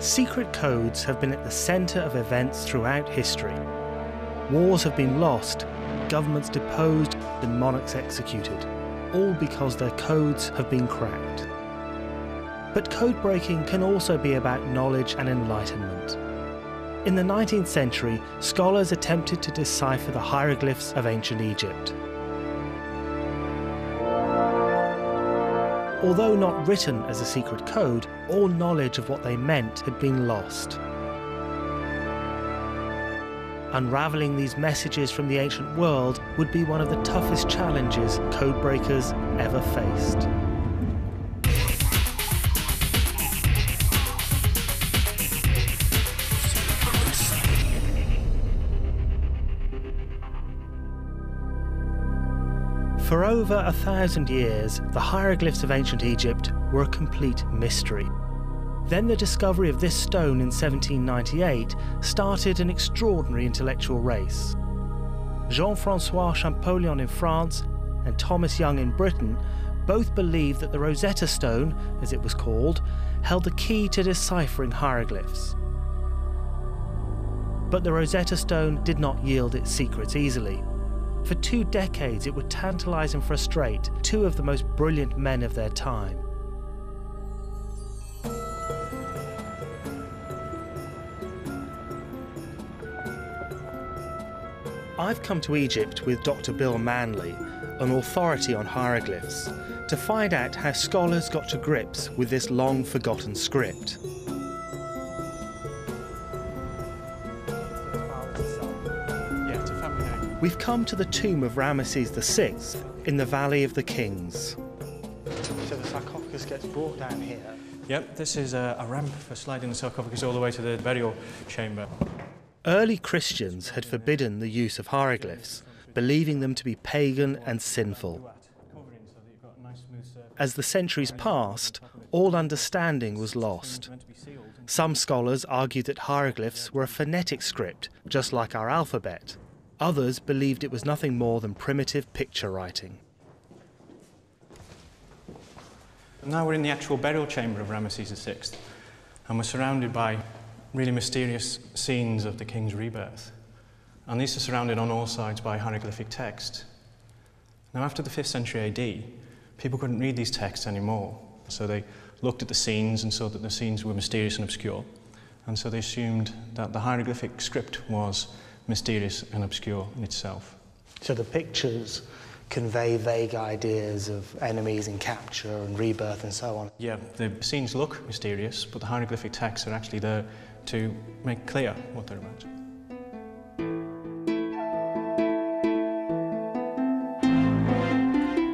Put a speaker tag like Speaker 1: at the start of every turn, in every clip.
Speaker 1: Secret codes have been at the centre of events throughout history. Wars have been lost, governments deposed, and monarchs executed, all because their codes have been cracked. But code breaking can also be about knowledge and enlightenment. In the 19th century, scholars attempted to decipher the hieroglyphs of ancient Egypt. Although not written as a secret code, all knowledge of what they meant had been lost. Unravelling these messages from the ancient world would be one of the toughest challenges codebreakers ever faced. For over a thousand years, the hieroglyphs of ancient Egypt were a complete mystery. Then the discovery of this stone in 1798 started an extraordinary intellectual race. Jean-Francois Champollion in France and Thomas Young in Britain both believed that the Rosetta Stone, as it was called, held the key to deciphering hieroglyphs. But the Rosetta Stone did not yield its secrets easily. For two decades, it would tantalise and frustrate two of the most brilliant men of their time. I've come to Egypt with Dr. Bill Manley, an authority on hieroglyphs, to find out how scholars got to grips with this long forgotten script. We've come to the tomb of Ramesses VI in the Valley of the Kings. So the sarcophagus gets brought down here.
Speaker 2: Yep, this is a, a ramp for sliding the sarcophagus all the way to the burial chamber.
Speaker 1: Early Christians had forbidden the use of hieroglyphs, believing them to be pagan and sinful. As the centuries passed, all understanding was lost. Some scholars argued that hieroglyphs were a phonetic script, just like our alphabet. Others believed it was nothing more than primitive picture writing.
Speaker 2: Now we're in the actual burial chamber of Ramesses VI, and we're surrounded by really mysterious scenes of the king's rebirth. And these are surrounded on all sides by hieroglyphic text. Now, after the 5th century AD, people couldn't read these texts anymore, so they looked at the scenes and saw that the scenes were mysterious and obscure. And so they assumed that the hieroglyphic script was mysterious and obscure in itself.
Speaker 1: So the pictures convey vague ideas of enemies and capture and rebirth and so on.
Speaker 2: Yeah, the scenes look mysterious, but the hieroglyphic texts are actually there to make clear what they're about.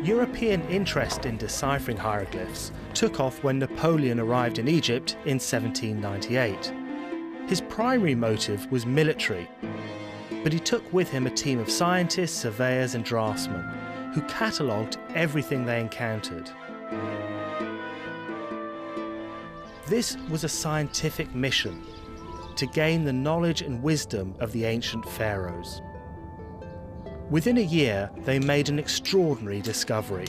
Speaker 1: European interest in deciphering hieroglyphs took off when Napoleon arrived in Egypt in 1798. His primary motive was military, but he took with him a team of scientists, surveyors, and draftsmen who catalogued everything they encountered. This was a scientific mission to gain the knowledge and wisdom of the ancient pharaohs. Within a year, they made an extraordinary discovery.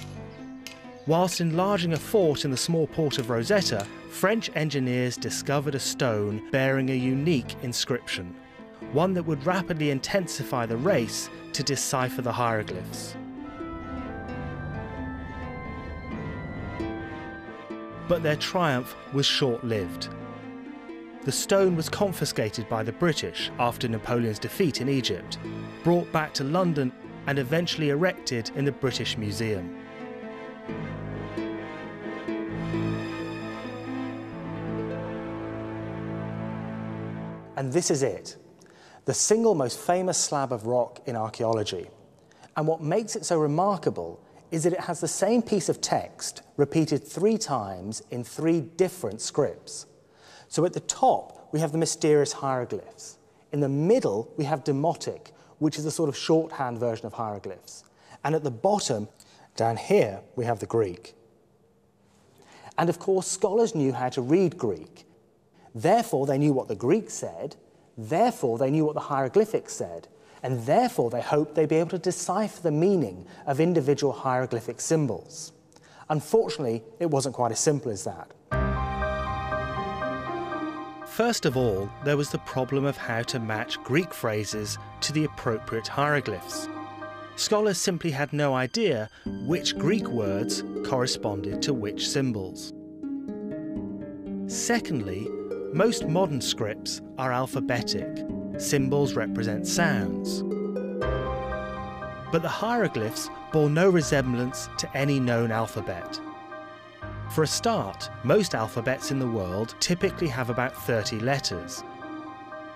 Speaker 1: Whilst enlarging a fort in the small port of Rosetta, French engineers discovered a stone bearing a unique inscription one that would rapidly intensify the race to decipher the hieroglyphs. But their triumph was short-lived. The stone was confiscated by the British after Napoleon's defeat in Egypt, brought back to London and eventually erected in the British Museum. And this is it the single most famous slab of rock in archaeology. And what makes it so remarkable is that it has the same piece of text repeated three times in three different scripts. So at the top, we have the mysterious hieroglyphs. In the middle, we have Demotic, which is a sort of shorthand version of hieroglyphs. And at the bottom, down here, we have the Greek. And of course, scholars knew how to read Greek. Therefore, they knew what the Greek said, Therefore, they knew what the hieroglyphics said, and therefore they hoped they'd be able to decipher the meaning of individual hieroglyphic symbols. Unfortunately, it wasn't quite as simple as that. First of all, there was the problem of how to match Greek phrases to the appropriate hieroglyphs. Scholars simply had no idea which Greek words corresponded to which symbols. Secondly, most modern scripts are alphabetic. Symbols represent sounds. But the hieroglyphs bore no resemblance to any known alphabet. For a start, most alphabets in the world typically have about 30 letters,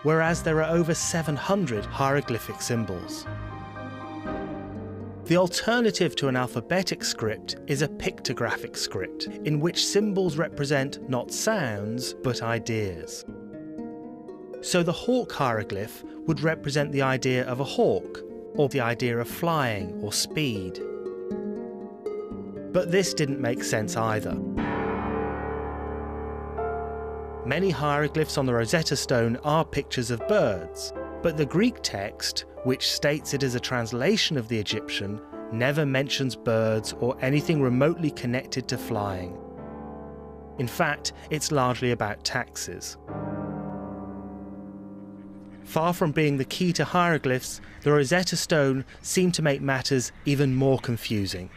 Speaker 1: whereas there are over 700 hieroglyphic symbols. The alternative to an alphabetic script is a pictographic script, in which symbols represent not sounds, but ideas. So the hawk hieroglyph would represent the idea of a hawk, or the idea of flying or speed. But this didn't make sense either. Many hieroglyphs on the Rosetta Stone are pictures of birds, but the Greek text, which states it is a translation of the Egyptian, never mentions birds or anything remotely connected to flying. In fact, it's largely about taxes. Far from being the key to hieroglyphs, the Rosetta Stone seemed to make matters even more confusing.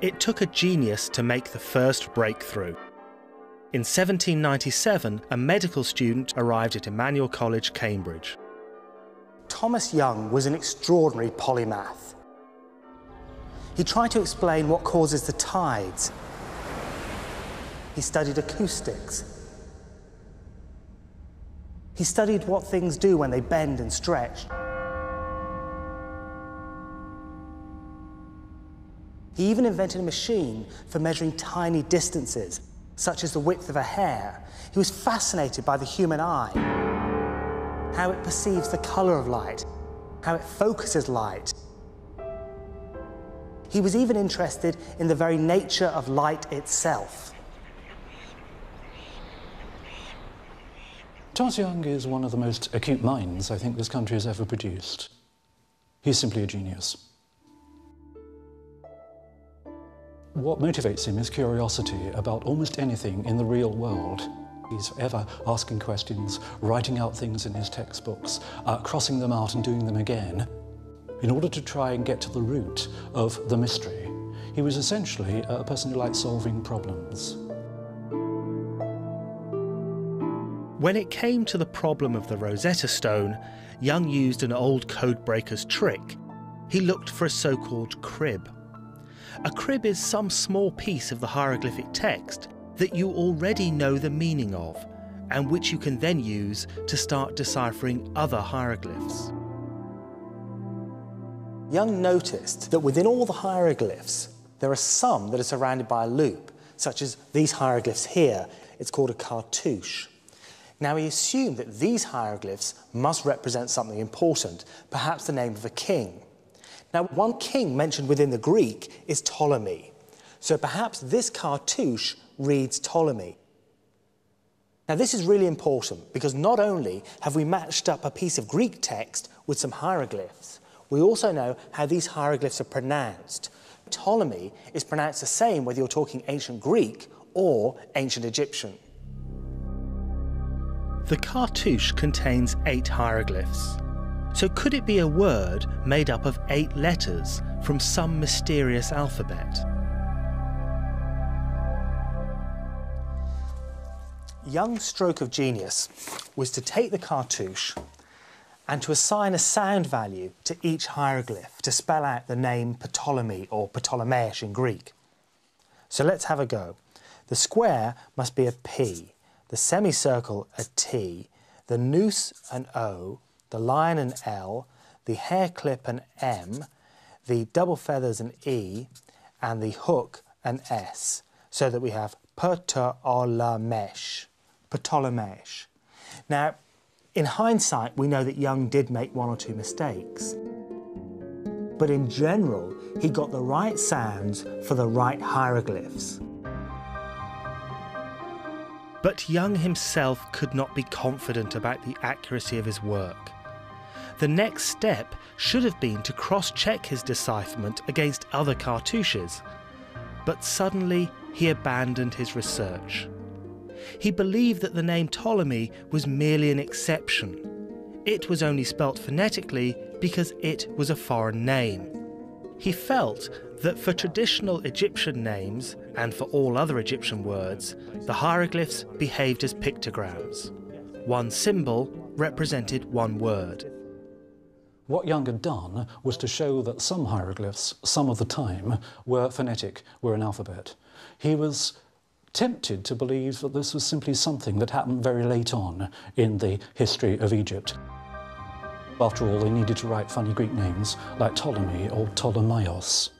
Speaker 1: It took a genius to make the first breakthrough. In 1797, a medical student arrived at Emmanuel College, Cambridge.
Speaker 3: Thomas Young was an extraordinary polymath. He tried to explain what causes the tides. He studied acoustics. He studied what things do when they bend and stretch. He even invented a machine for measuring tiny distances, such as the width of a hair. He was fascinated by the human eye, how it perceives the color of light, how it focuses light. He was even interested in the very nature of light itself.
Speaker 4: Thomas Young is one of the most acute minds I think this country has ever produced. He's simply a genius. What motivates him is curiosity about almost anything in the real world. He's ever asking questions, writing out things in his textbooks, uh, crossing them out and doing them again, in order to try and get to the root of the mystery. He was essentially a person who liked solving problems.
Speaker 1: When it came to the problem of the Rosetta Stone, Young used an old codebreaker's trick. He looked for a so called crib. A crib is some small piece of the hieroglyphic text that you already know the meaning of and which you can then use to start deciphering other hieroglyphs.
Speaker 3: Young noticed that within all the hieroglyphs, there are some that are surrounded by a loop, such as these hieroglyphs here. It's called a cartouche. Now, he assumed that these hieroglyphs must represent something important, perhaps the name of a king. Now, one king mentioned within the Greek is Ptolemy. So perhaps this cartouche reads Ptolemy. Now, this is really important because not only have we matched up a piece of Greek text with some hieroglyphs, we also know how these hieroglyphs are pronounced. Ptolemy is pronounced the same whether you're talking ancient Greek or ancient Egyptian.
Speaker 1: The cartouche contains eight hieroglyphs. So could it be a word made up of eight letters from some mysterious alphabet?
Speaker 3: Young's stroke of genius was to take the cartouche and to assign a sound value to each hieroglyph to spell out the name Ptolemy or Ptolemaios in Greek. So let's have a go. The square must be a P, the semicircle a T, the noose an O, the lion an L, the hair clip an M, the double feathers an E, and the hook an S, so that we have Ptolemash, Ptolemash. Now, in hindsight, we know that Young did make one or two mistakes. But in general, he got the right sounds for the right hieroglyphs.
Speaker 1: But Young himself could not be confident about the accuracy of his work. the next step should have been to cross check his decipherment against other cartouches. But suddenly he abandoned his research. He believed that the name Ptolemy was merely an exception. It was only spelt phonetically because it was a foreign name. He felt that for traditional Egyptian names, and for all other Egyptian words, the hieroglyphs behaved as pictograms. One symbol represented one word.
Speaker 4: What Young had done was to show that some hieroglyphs, some of the time, were phonetic, were an alphabet. He was tempted to believe that this was simply something that happened very late on in the history of Egypt. After all, they needed to write funny Greek names like Ptolemy or Ptolemaios.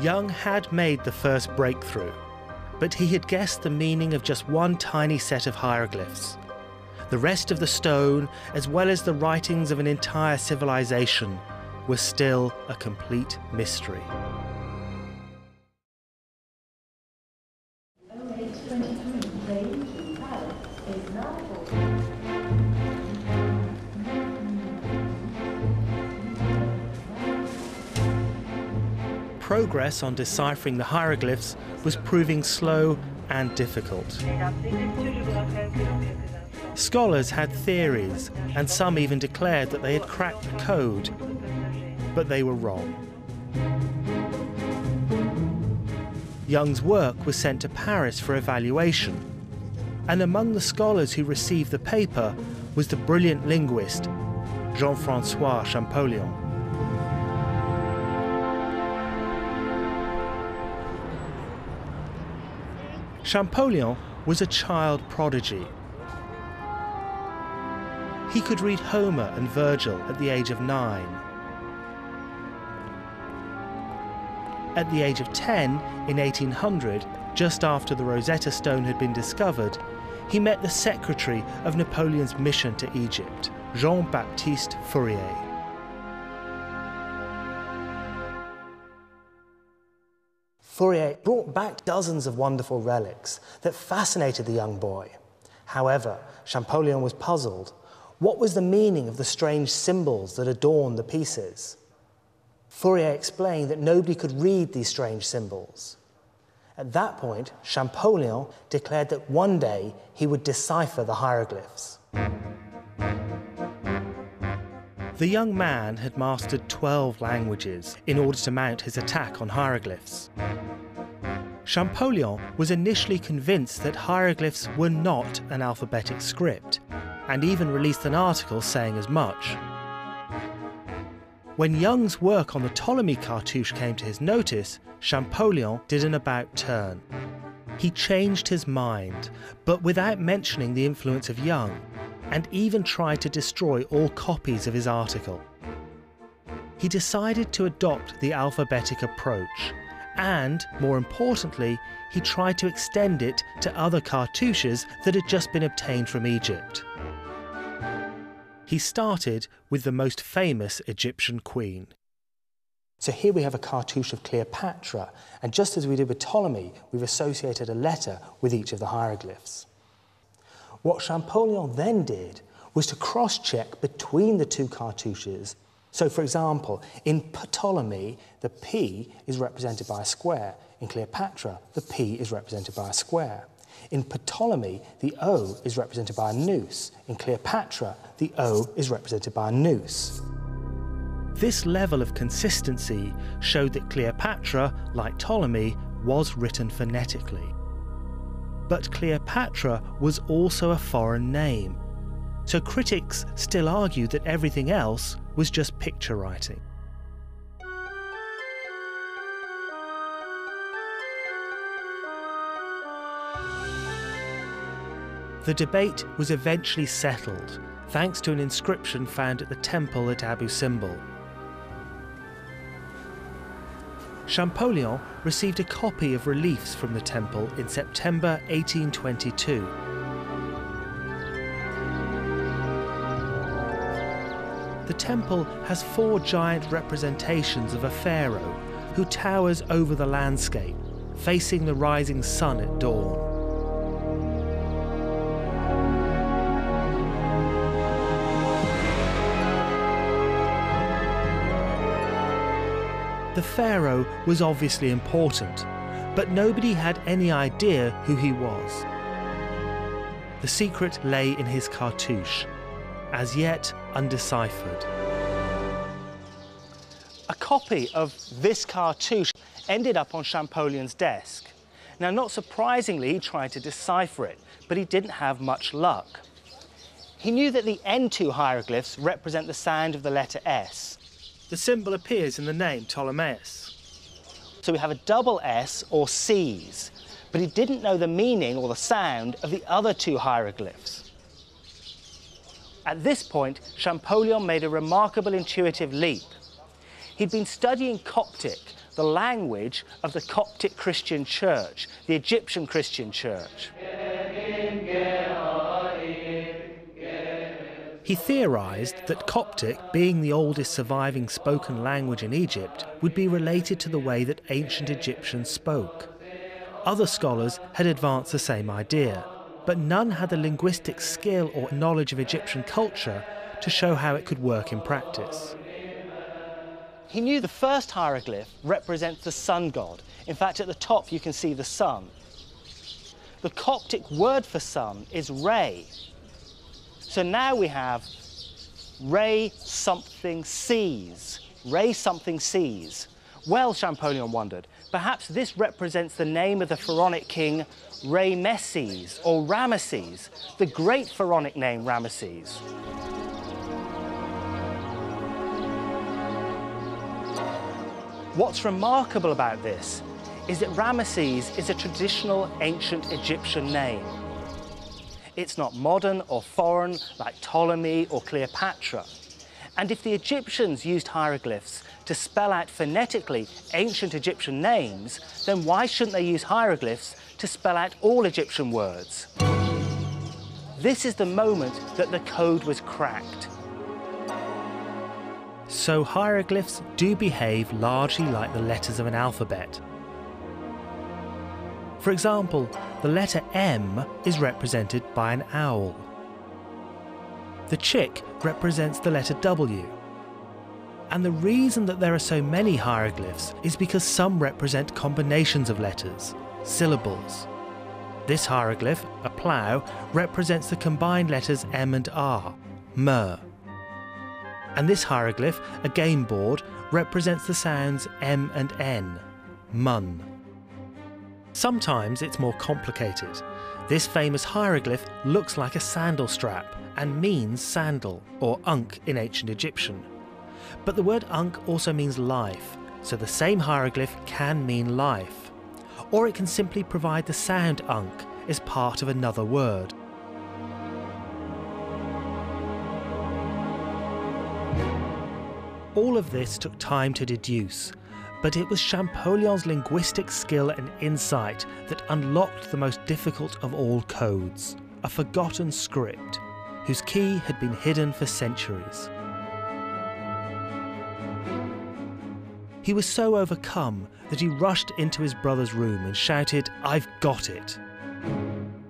Speaker 1: Young had made the first breakthrough, but he had guessed the meaning of just one tiny set of hieroglyphs. The rest of the stone, as well as the writings of an entire civilization, were still a complete mystery. Progress on deciphering the hieroglyphs was proving slow and difficult. Scholars had theories, and some even declared that they had cracked the code, but they were wrong. Young's work was sent to Paris for evaluation, and among the scholars who received the paper was the brilliant linguist Jean Francois Champollion. Champollion was a child prodigy. He could read Homer and Virgil at the age of nine. At the age of 10, in 1800, just after the Rosetta Stone had been discovered, he met the secretary of Napoleon's mission to Egypt, Jean Baptiste Fourier. Fourier brought back dozens of wonderful relics that fascinated the young boy. However, Champollion was puzzled. What was the meaning of the strange symbols that adorned the pieces? Fourier explained that nobody could read these strange symbols. At that point, Champollion declared that one day he would decipher the hieroglyphs. The young man had mastered 12 languages in order to mount his attack on hieroglyphs. Champollion was initially convinced that hieroglyphs were not an alphabetic script, and even released an article saying as much. When Young's work on the Ptolemy cartouche came to his notice, Champollion did an about turn. He changed his mind, but without mentioning the influence of Young, and even tried to destroy all copies of his article. He decided to adopt the alphabetic approach, and, more importantly, he tried to extend it to other cartouches that had just been obtained from Egypt. He started with the most famous Egyptian queen. So here we have a cartouche of Cleopatra, and just as we did with Ptolemy, we've associated a letter with each of the hieroglyphs. What Champollion then did was to cross check between the two cartouches. So, for example, in Ptolemy, the P is represented by a square. In Cleopatra, the P is represented by a square. In Ptolemy, the O is represented by a noose. In Cleopatra, the O is represented by a noose. This level of consistency showed that Cleopatra, like Ptolemy, was written phonetically. But Cleopatra was also a foreign name, so critics still argue that everything else was just picture writing. The debate was eventually settled thanks to an inscription found at the temple at Abu Simbel. Champollion received a copy of reliefs from the temple in September 1822. The temple has four giant representations of a pharaoh who towers over the landscape, facing the rising sun at dawn. The pharaoh was obviously important, but nobody had any idea who he was. The secret lay in his cartouche, as yet undeciphered. A copy of this cartouche ended up on Champollion's desk. Now, not surprisingly, he tried to decipher it, but he didn't have much luck. He knew that the N2 hieroglyphs represent the sound of the letter S. The symbol appears in the name Ptolemaeus. So we have a double S or C's, but he didn't know the meaning or the sound of the other two hieroglyphs. At this point, Champollion made a remarkable intuitive leap. He'd been studying Coptic, the language of the Coptic Christian Church, the Egyptian Christian Church. He theorized that Coptic, being the oldest surviving spoken language in Egypt, would be related to the way that ancient Egyptians spoke. Other scholars had advanced the same idea, but none had the linguistic skill or knowledge of Egyptian culture to show how it could work in practice. He knew the first hieroglyph represents the sun god. In fact, at the top you can see the sun. The Coptic word for sun is Re, so now we have Ray something sees. Ray something sees. Well, Champollion wondered, perhaps this represents the name of the pharaonic king Rameses or Ramesses, the great pharaonic name Ramesses. What's remarkable about this is that Ramesses is a traditional ancient Egyptian name. It's not modern or foreign like Ptolemy or Cleopatra. And if the Egyptians used hieroglyphs to spell out phonetically ancient Egyptian names, then why shouldn't they use hieroglyphs to spell out all Egyptian words? This is the moment that the code was cracked. So hieroglyphs do behave largely like the letters of an alphabet. For example, the letter M is represented by an owl. The chick represents the letter W. And the reason that there are so many hieroglyphs is because some represent combinations of letters, syllables. This hieroglyph, a plough, represents the combined letters M and R, mer. And this hieroglyph, a game board, represents the sounds M and N, mun. Sometimes it's more complicated. This famous hieroglyph looks like a sandal strap and means sandal, or ankh in ancient Egyptian. But the word ankh also means life, so the same hieroglyph can mean life. Or it can simply provide the sound ankh as part of another word. All of this took time to deduce, but it was Champollion's linguistic skill and insight that unlocked the most difficult of all codes, a forgotten script whose key had been hidden for centuries. He was so overcome that he rushed into his brother's room and shouted, I've got it,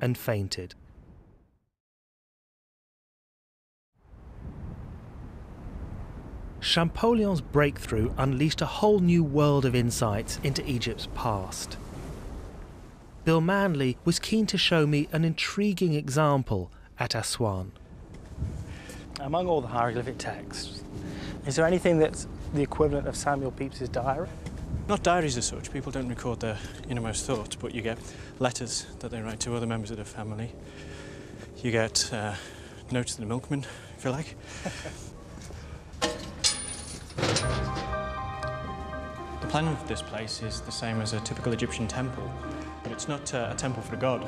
Speaker 1: and fainted. Champollion's breakthrough unleashed a whole new world of insights into Egypt's past. Bill Manley was keen to show me an intriguing example at Aswan. Among all the hieroglyphic texts, is there anything that's the equivalent of Samuel Pepys's diary?
Speaker 2: Not diaries as such, people don't record their innermost thoughts, but you get letters that they write to other members of the family. You get uh, notes to the milkman, if you like. Plan of this place is the same as a typical Egyptian temple, but it's not a, a temple for a god,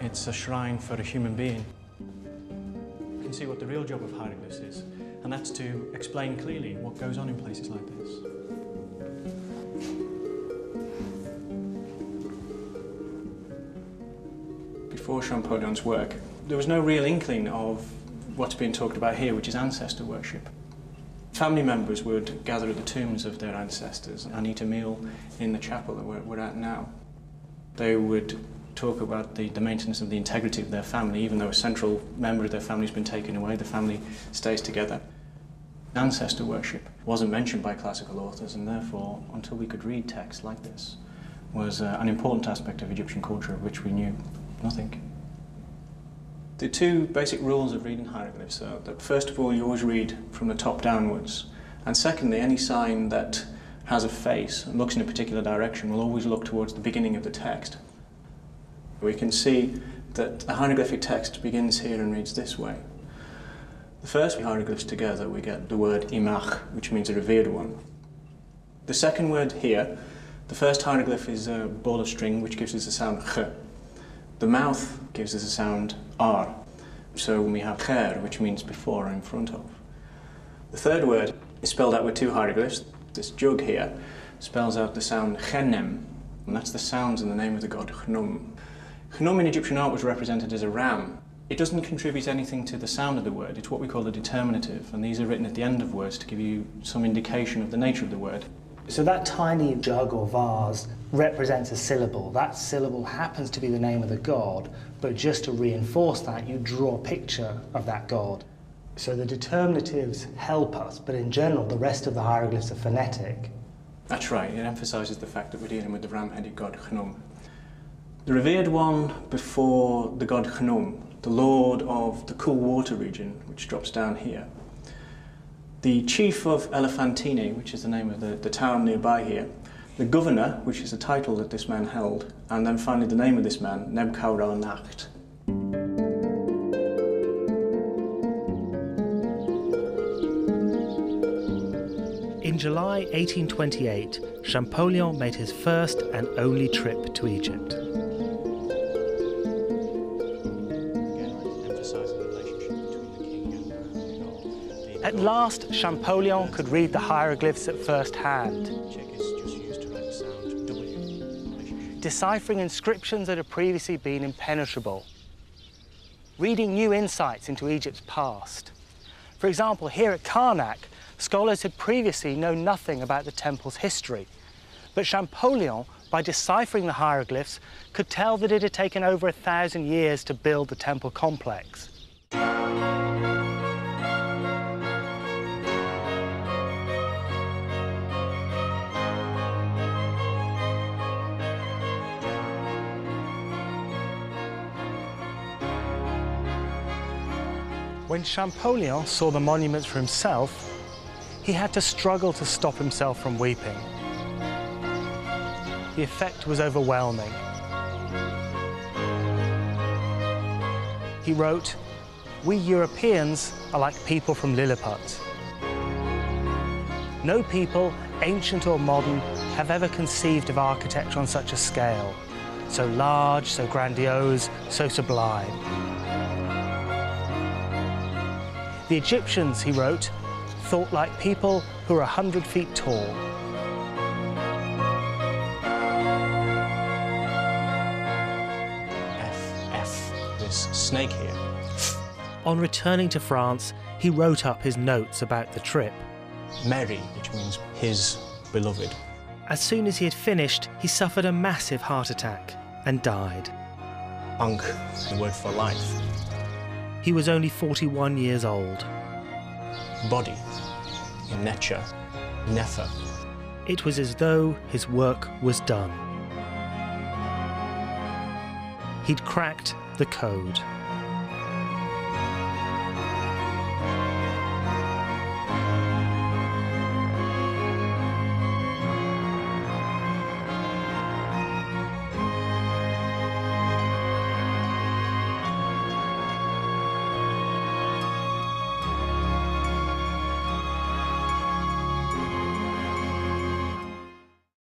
Speaker 2: it's a shrine for a human being. You can see what the real job of hieroglyphs is, and that's to explain clearly what goes on in places like this. Before Champollion's work, there was no real inkling of what's being talked about here, which is ancestor worship. Family members would gather at the tombs of their ancestors and eat a meal in the chapel that we're, we're at now. They would talk about the, the maintenance of the integrity of their family, even though a central member of their family has been taken away, the family stays together. Ancestor worship wasn't mentioned by classical authors, and therefore, until we could read texts like this, was uh, an important aspect of Egyptian culture of which we knew nothing. The two basic rules of reading hieroglyphs are that first of all, you always read from the top downwards, and secondly, any sign that has a face and looks in a particular direction will always look towards the beginning of the text. We can see that the hieroglyphic text begins here and reads this way. The first hieroglyphs together, we get the word imach, which means a revered one. The second word here, the first hieroglyph is a ball of string, which gives us the sound ch. The mouth gives us the sound r. So we have kher, which means before or in front of. The third word is spelled out with two hieroglyphs. This jug here spells out the sound chenem, and that's the sounds in the name of the god Chnum. Chnum in Egyptian art was represented as a ram. It doesn't contribute anything to the sound of the word, it's what we call the determinative, and these are written at the end of words to give you some indication of the nature of the word.
Speaker 1: So that tiny jug or vase represents a syllable. That syllable happens to be the name of the god, but just to reinforce that, you draw a picture of that god. So the determinatives help us, but in general, the rest of the hieroglyphs are phonetic.
Speaker 2: That's right, it emphasises the fact that we're dealing with the ram headed god Khnum. The revered one before the god Khnum, the lord of the cool water region, which drops down here. The chief of Elephantine, which is the name of the, the town nearby here, the governor, which is the title that this man held, and then finally the name of this man, Nebkau Nacht.
Speaker 1: In July 1828, Champollion made his first and only trip to Egypt. At last, Champollion could read the hieroglyphs at first hand, deciphering inscriptions that had previously been impenetrable, reading new insights into Egypt's past. For example, here at Karnak, Scholars had previously known nothing about the temple's history, but Champollion, by deciphering the hieroglyphs, could tell that it had taken over a thousand years to build the temple complex. When Champollion saw the monuments for himself, he had to struggle to stop himself from weeping. The effect was overwhelming. He wrote, We Europeans are like people from Lilliput. No people, ancient or modern, have ever conceived of architecture on such a scale, so large, so grandiose, so sublime. The Egyptians, he wrote, thought like people who are 100 feet tall.
Speaker 2: F, F, this snake here.
Speaker 1: On returning to France, he wrote up his notes about the trip.
Speaker 2: Mary, which means his beloved.
Speaker 1: As soon as he had finished, he suffered a massive heart attack and died.
Speaker 2: Ankh, the word for life.
Speaker 1: He was only 41 years old.
Speaker 2: Body, in Necha, Nefer.
Speaker 1: It was as though his work was done. He'd cracked the code.